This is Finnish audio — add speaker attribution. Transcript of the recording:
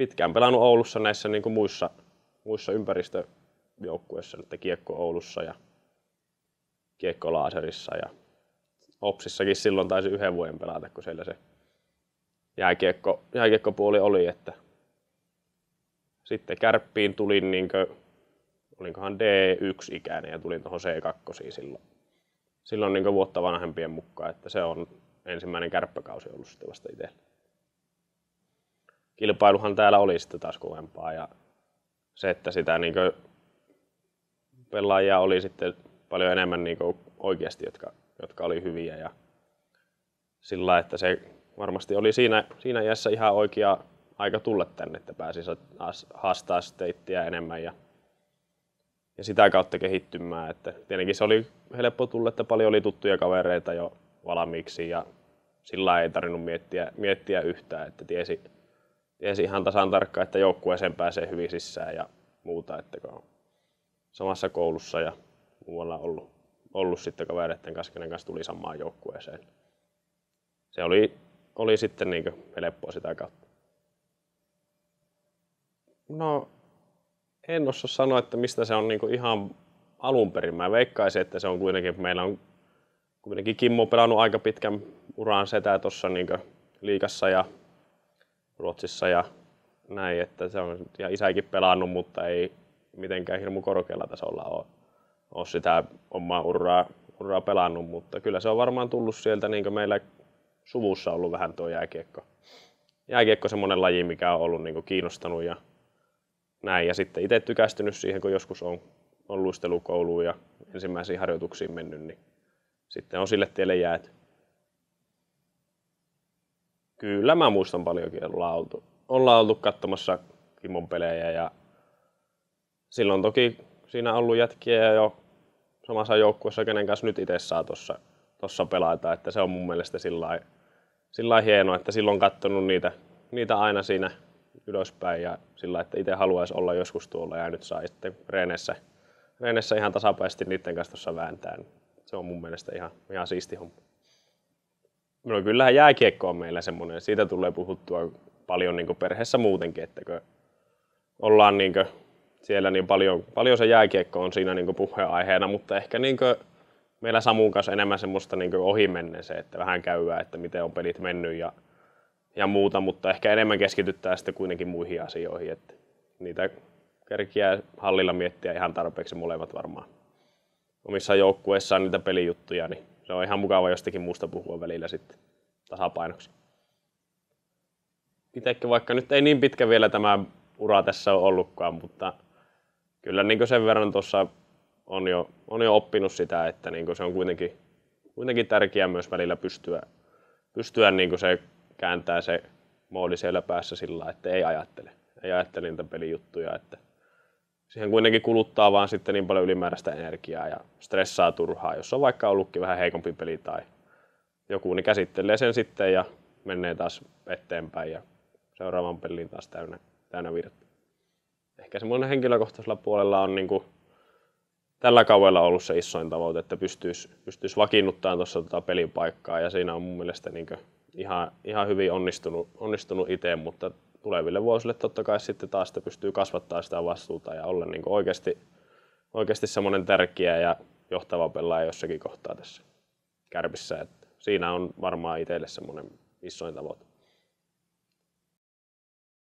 Speaker 1: pitkään pelannut Oulussa näissä niin kuin muissa, muissa ympäristöjoukkueissa, että Kiekko Oulussa ja Kiekko Laaserissa ja Opsissakin silloin taisi yhden vuoden pelata, kun siellä se jääkiekko, jääkiekkopuoli oli, että sitten kärppiin tulin niin kuin, olinkohan D1-ikäinen ja tulin tuohon C2 silloin. Silloin niin vuotta vanhempien mukaan, että se on ensimmäinen kärppäkausi ollut sitten vasta itsellä. Kilpailuhan täällä oli sitten taas kovempaa ja se, että sitä niin pelaajia oli sitten paljon enemmän niin oikeasti, jotka, jotka oli hyviä ja sillä että se varmasti oli siinä, siinä iässä ihan oikea aika tulla tänne, että pääsi haastaa steittiä enemmän ja, ja sitä kautta kehittymään. Että tietenkin se oli helppo tulla, että paljon oli tuttuja kavereita jo valmiiksi ja sillä ei tarvinnut miettiä, miettiä yhtään, että tiesi, tiesi ihan tasan tarkkaan, että joukkueeseen pääsee hyvin sisään ja muuta, että kun on samassa koulussa ja muualla ollut, ollut sitten kavereiden kanssa, kenen kanssa tuli samaan joukkueeseen. Se oli, oli sitten niin helppoa sitä kautta. No, en osaa sanoa, että mistä se on niin ihan alun perin. Mä veikkaisin, että se on kuitenkin, meillä on kuitenkin Kimmo pelannut aika pitkän uran setä tuossa niin liikassa ja Ruotsissa ja näin, että se on ja isäkin pelannut, mutta ei mitenkään hirmu korkealla tasolla ole, ole sitä omaa uraa, uraa pelannut, mutta kyllä se on varmaan tullut sieltä niin meillä suvussa ollut vähän tuo jääkiekko. Jääkiekko semmoinen laji, mikä on ollut niin kiinnostanut ja näin. Ja sitten itse tykästynyt siihen, kun joskus on, on luistelukouluun ja ensimmäisiin harjoituksiin mennyt, niin sitten on sille tielle jääty. Kyllä mä muistan paljonkin, ollaan oltu, ollaan oltu katsomassa Kimon pelejä ja silloin toki siinä on ollut jätkiä jo samassa joukkueessa, kenen kanssa nyt itse saa tuossa tossa pelata, että se on mun mielestä sillä lailla hienoa, että silloin katsonut niitä, niitä aina siinä ylöspäin ja sillä että itse haluaisi olla joskus tuolla ja nyt saa sitten reenessä, reenessä ihan tasapäisesti niiden kanssa tuossa vääntää. Se on mun mielestä ihan, ihan siisti homma. No kyllähän jääkiekko on meillä semmoinen, siitä tulee puhuttua paljon niin perheessä muutenkin, että kun ollaan niin siellä niin paljon, paljon se jääkiekko on siinä niin puheenaiheena, mutta ehkä niin meillä Samun kanssa enemmän semmoista niin ohi se, että vähän käyvää, että miten on pelit mennyt ja, ja muuta, mutta ehkä enemmän keskityttää sitten kuitenkin muihin asioihin, että niitä kerkiää hallilla miettiä ihan tarpeeksi molemmat varmaan omissa joukkueissaan niitä pelijuttuja, niin se on ihan mukava jostakin muusta puhua välillä sitten tasapainoksi. Itsekin vaikka nyt ei niin pitkä vielä tämä ura tässä ole ollutkaan, mutta kyllä niin sen verran tuossa on jo, on jo oppinut sitä, että niin se on kuitenkin, kuitenkin tärkeää myös välillä pystyä, pystyä niin se kääntää se moodi siellä päässä sillä että ei ajattele. Ei ajattele niitä pelijuttuja, että siihen kuitenkin kuluttaa vaan sitten niin paljon ylimääräistä energiaa ja stressaa turhaa. Jos on vaikka ollutkin vähän heikompi peli tai joku, niin käsittelee sen sitten ja menee taas eteenpäin ja seuraavan peliin taas täynnä, täynnä virta. Ehkä semmoinen henkilökohtaisella puolella on niin kuin tällä kaudella ollut se isoin tavoite, että pystyisi, pystyisi vakiinnuttamaan tuossa tota pelipaikkaa ja siinä on mun mielestä niin ihan, ihan hyvin onnistunut, onnistunut itse, mutta tuleville vuosille totta kai sitten taas sitä pystyy kasvattaa sitä vastuuta ja olla niin oikeasti, oikeasti semmoinen tärkeä ja johtava pelaaja jossakin kohtaa tässä kärpissä. Että siinä on varmaan itselle semmoinen isoin tavoite.